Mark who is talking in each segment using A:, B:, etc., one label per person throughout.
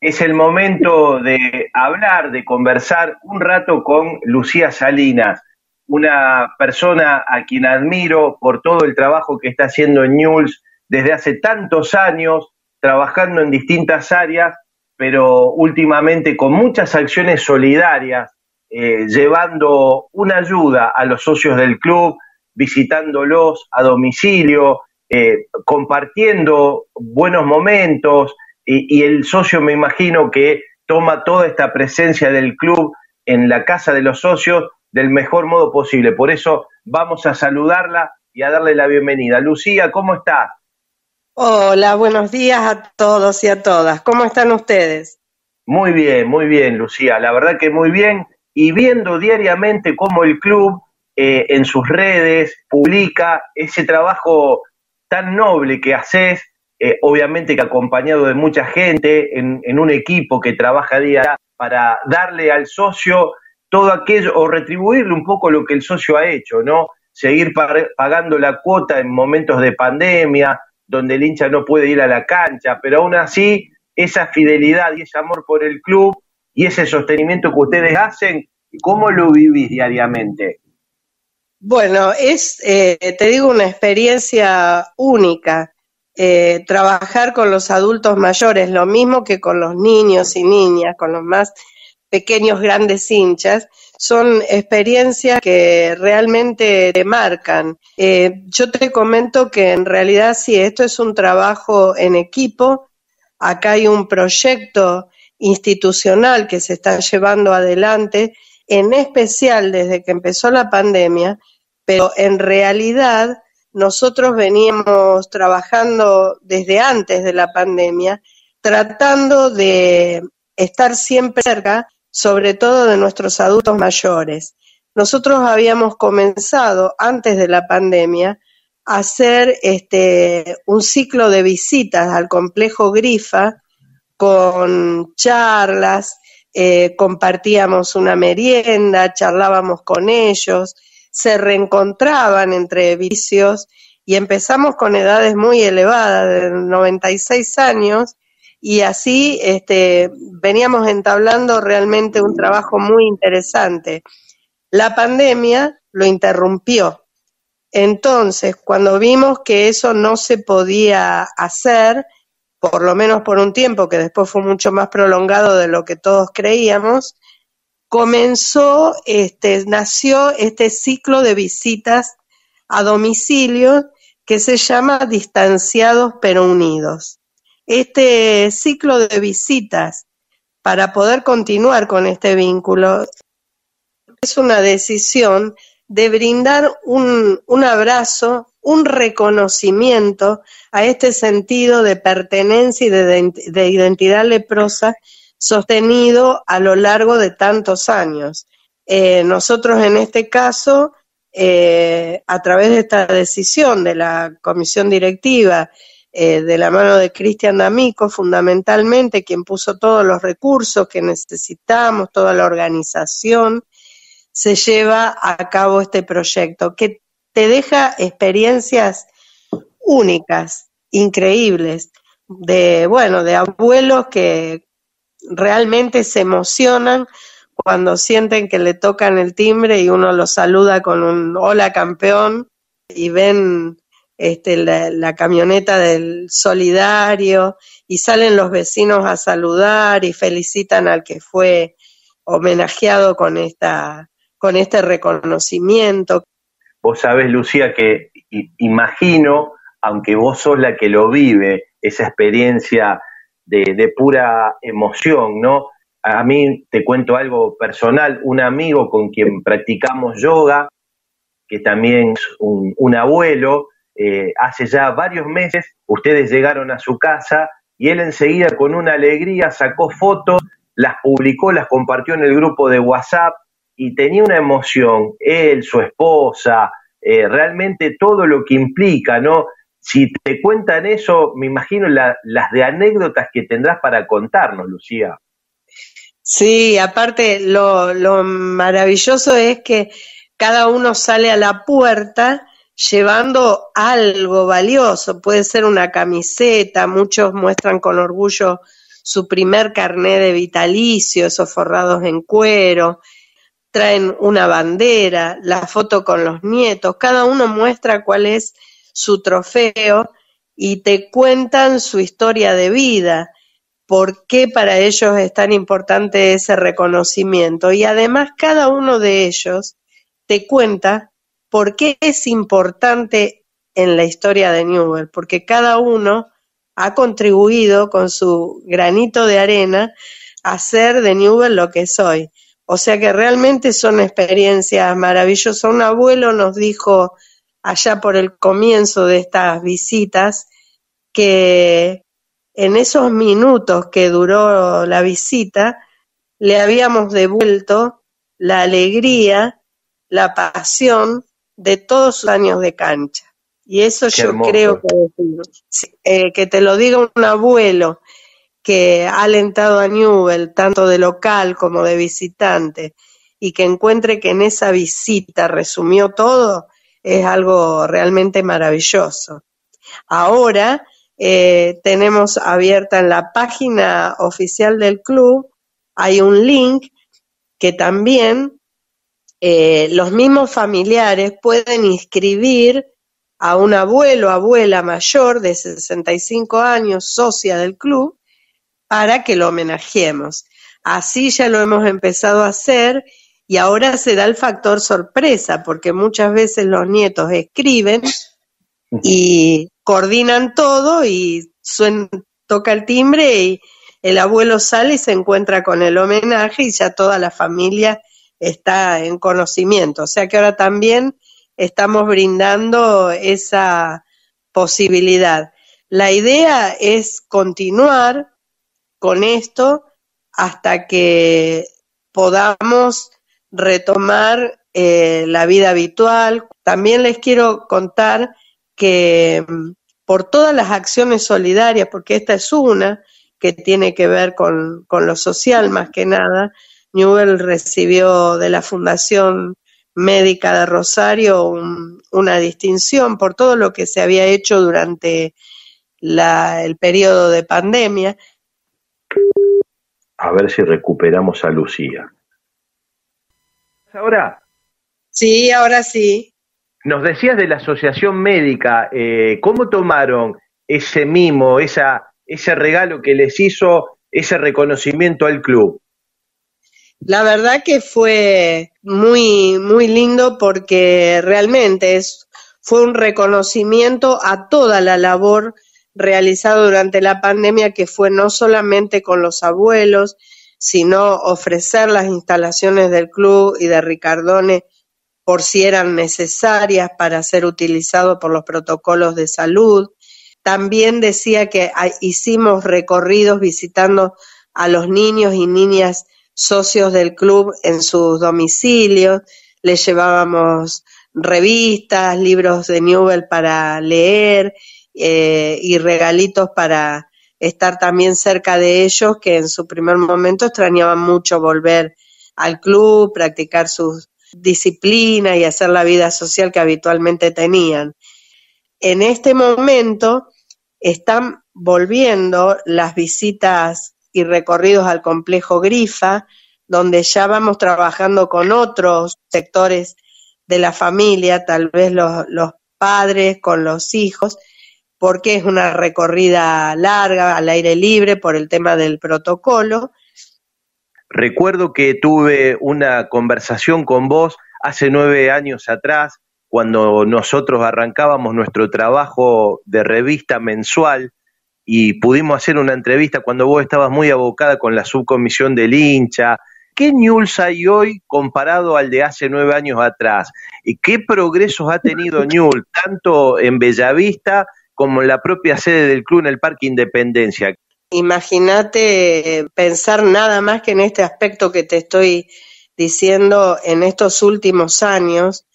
A: es el momento de hablar, de conversar un rato con Lucía Salinas, una persona a quien admiro por todo el trabajo que está haciendo en News desde hace tantos años, trabajando en distintas áreas, pero últimamente con muchas acciones solidarias, eh, llevando una ayuda a los socios del club, visitándolos a domicilio, eh, compartiendo buenos momentos, y, el socio me imagino que toma toda esta presencia del club en la casa de los socios del mejor modo posible. Por eso vamos a saludarla y a darle la bienvenida. Lucía, ¿cómo estás?
B: Hola, buenos días a todos y a todas. ¿Cómo están ustedes?
A: Muy bien, muy bien, Lucía. La verdad que muy bien. Y viendo diariamente cómo el club eh, en sus redes publica ese trabajo tan noble que haces eh, obviamente que acompañado de mucha gente, en, un equipo que trabaja día a día para darle al socio todo aquello o retribuirle un poco lo que el socio ha hecho, ¿no? Seguir pagando la cuota en momentos de pandemia, donde el hincha no puede ir a la cancha, pero aún así esa fidelidad y ese amor por el club y ese sostenimiento que ustedes hacen, ¿cómo lo vivís diariamente?
B: Bueno, es, eh, te digo, una experiencia única. Eh, trabajar con los adultos mayores, lo mismo que con los niños y niñas, con los más pequeños, grandes hinchas, son experiencias que realmente te marcan. Eh, yo te comento que en realidad sí, esto es un trabajo en equipo, acá hay un proyecto institucional que se está llevando adelante, en especial desde que empezó la pandemia, pero en realidad nosotros veníamos trabajando desde antes de la pandemia, tratando de estar siempre cerca, sobre todo de nuestros adultos mayores. Nosotros habíamos comenzado antes de la pandemia a hacer este, un ciclo de visitas al complejo Grifa con charlas, eh, compartíamos una merienda, charlábamos con ellos, se reencontraban entre vicios y empezamos con edades muy elevadas, de 96 años, y así este, veníamos entablando realmente un trabajo muy interesante. La pandemia lo interrumpió. Entonces, cuando vimos que eso no se podía hacer, por lo menos por un tiempo, que después fue mucho más prolongado de lo que todos creíamos, comenzó, este, nació este ciclo de visitas a domicilio que se llama Distanciados pero Unidos. Este ciclo de visitas para poder continuar con este vínculo es una decisión de brindar un, un abrazo, un reconocimiento a este sentido de pertenencia y de, de identidad leprosa sostenido a lo largo de tantos años. Eh, nosotros en este caso, eh, a través de esta decisión de la comisión directiva, eh, de la mano de Cristian D'Amico, fundamentalmente, quien puso todos los recursos que necesitamos, toda la organización, se lleva a cabo este proyecto, que te deja experiencias únicas, increíbles, de, bueno, de abuelos que realmente se emocionan cuando sienten que le tocan el timbre y uno los saluda con un hola campeón y ven este, la, camioneta del solidario y salen los vecinos a saludar y felicitan al que fue homenajeado con esta con este reconocimiento.
A: Vos sabés, Lucía, que imagino, aunque vos sos la que lo vive, esa experiencia de, pura emoción, ¿no? A mí te cuento algo personal, un amigo con quien practicamos yoga, que también es un, abuelo, eh, hace ya varios meses ustedes llegaron a su casa y él enseguida con una alegría sacó fotos, las publicó, las compartió en el grupo de WhatsApp y tenía una emoción, él, su esposa, eh, realmente todo lo que implica, ¿no? Si te cuentan eso, me imagino las de anécdotas que tendrás para contarnos, Lucía.
B: Sí, aparte lo, lo maravilloso es que cada uno sale a la puerta llevando algo valioso, puede ser una camiseta, muchos muestran con orgullo su primer carné de vitalicio, esos forrados en cuero, traen una bandera, la foto con los nietos, cada uno muestra cuál es su trofeo y te cuentan su historia de vida, por qué para ellos es tan importante ese reconocimiento. Y además cada uno de ellos te cuenta por qué es importante en la historia de Newell, porque cada uno ha contribuido con su granito de arena a hacer de Newell lo que soy. O sea que realmente son experiencias maravillosas. Un abuelo nos dijo allá por el comienzo de estas visitas que en esos minutos que duró la visita le habíamos devuelto la alegría, la pasión de todos sus años de cancha. Y eso yo creo que, eh, que te lo diga un abuelo que ha alentado a Newell tanto de local como de visitante y que encuentre que en esa visita resumió todo, es algo realmente maravilloso. Ahora eh, tenemos abierta en la página oficial del club, hay un link que también eh, los mismos familiares pueden inscribir a un abuelo abuela mayor de 65 años, socia del club, para que lo homenajeemos. Así ya lo hemos empezado a hacer y ahora se da el factor sorpresa, porque muchas veces los nietos escriben y coordinan todo y toca el timbre y el abuelo sale y se encuentra con el homenaje y ya toda la familia está en conocimiento. O sea que ahora también estamos brindando esa posibilidad. La idea es continuar con esto hasta que podamos retomar eh, la vida habitual. También les quiero contar que mm, por todas las acciones solidarias, porque esta es una que tiene que ver con, con lo social más que nada, Newell recibió de la Fundación Médica de Rosario una distinción por todo lo que se había hecho durante la, el periodo de pandemia.
A: A ver si recuperamos a Lucía. ¿Ahora?
B: Sí, ahora sí.
A: Nos decías de la asociación médica, eh, ¿cómo tomaron ese mimo, esa, ese regalo que les hizo ese reconocimiento al club?
B: La verdad que fue muy, muy lindo porque realmente es, fue un reconocimiento a toda la labor realizada durante la pandemia que fue no solamente con los abuelos, sino ofrecer las instalaciones del club y de Ricardone por si eran necesarias para ser utilizado por los protocolos de salud. También decía que hicimos recorridos visitando a los niños y niñas socios del club en sus domicilios, les llevábamos revistas, libros de Newell para leer eh, y regalitos para estar también cerca de ellos, que en su primer momento extrañaban mucho volver al club, practicar sus disciplina y hacer la vida social que habitualmente tenían. En este momento están volviendo las visitas y recorridos al complejo Grifa, donde ya vamos trabajando con otros sectores de la familia, tal vez los, los padres con los hijos, porque es una recorrida larga, al aire libre, por el tema del protocolo,
A: Recuerdo que tuve una conversación con vos hace nueve años atrás, cuando nosotros arrancábamos nuestro trabajo de revista mensual y pudimos hacer una entrevista cuando vos estabas muy abocada con la subcomisión del hincha. ¿Qué news hay hoy comparado al de hace nueve años atrás? ¿Y qué progresos ha tenido Newell, tanto en Bellavista como en la propia sede del club en el Parque Independencia?
B: Imagínate pensar nada más que en este aspecto que te estoy diciendo en estos últimos años,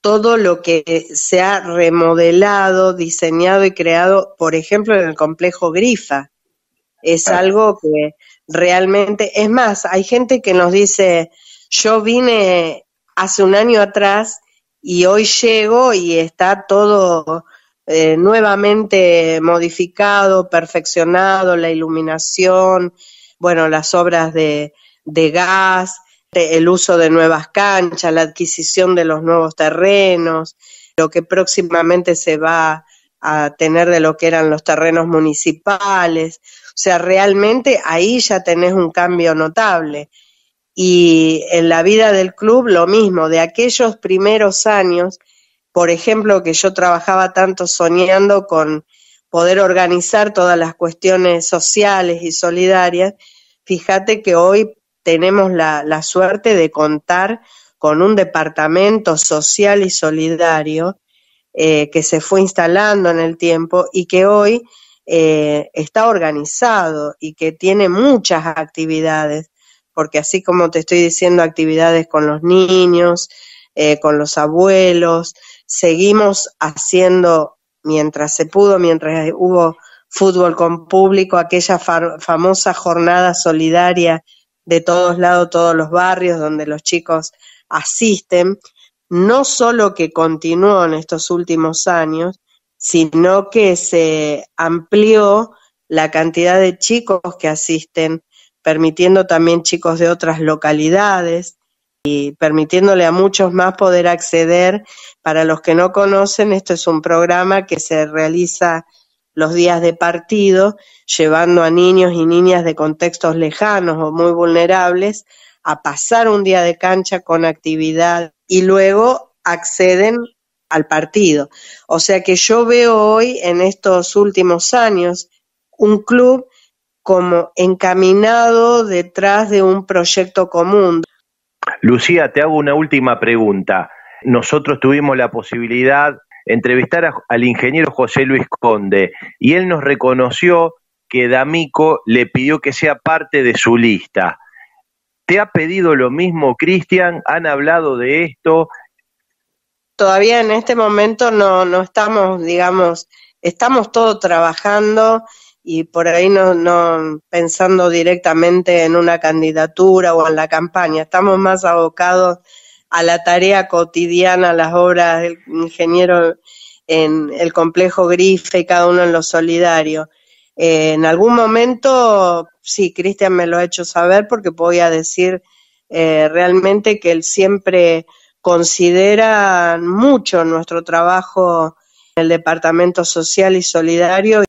B: todo lo que se ha remodelado, diseñado y creado, por ejemplo, en el complejo Grifa. Es algo que realmente, es más, hay gente que nos dice, yo vine hace un año atrás y hoy llego y está todo eh, nuevamente modificado, perfeccionado, la iluminación, bueno, las obras de, de gas, el uso de nuevas canchas, la adquisición de los nuevos terrenos, lo que próximamente se va a tener de lo que eran los terrenos municipales. O sea, realmente ahí ya tenés un cambio notable. Y en la vida del club lo mismo, de aquellos primeros años, por ejemplo, que yo trabajaba tanto soñando con poder organizar todas las cuestiones sociales y solidarias, fíjate que hoy tenemos la, la suerte de contar con un departamento social y solidario eh, que se fue instalando en el tiempo y que hoy eh, está organizado y que tiene muchas actividades, porque así como te estoy diciendo, actividades con los niños, eh, con los abuelos, seguimos haciendo mientras se pudo, mientras hubo fútbol con público, aquella famosa jornada solidaria de todos lados, todos los barrios donde los chicos asisten. No solo que continuó en estos últimos años, sino que se amplió la cantidad de chicos que asisten, permitiendo también chicos de otras localidades y permitiéndole a muchos más poder acceder. Para los que no conocen, esto es un programa que se realiza los días de partido, llevando a niños y niñas de contextos lejanos o muy vulnerables a pasar un día de cancha con actividad y luego acceden al partido. O sea que yo veo hoy en estos últimos años un club como encaminado detrás de un proyecto común.
A: Lucía, te hago una última pregunta. Nosotros tuvimos la posibilidad de entrevistar al ingeniero José Luis Conde y él nos reconoció que D'Amico le pidió que sea parte de su lista. ¿Te ha pedido lo mismo, Cristian? ¿Han hablado de esto?
B: Todavía en este momento no, no estamos, digamos, estamos todos trabajando y por ahí no, no pensando directamente en una candidatura o en la campaña. Estamos más abocados a la tarea cotidiana, las obras del ingeniero en el complejo Grife cada uno en lo solidario. Eh, en algún momento, sí, Cristian me lo ha hecho saber porque voy a decir eh, realmente que él siempre considera mucho nuestro trabajo en el Departamento Social y Solidario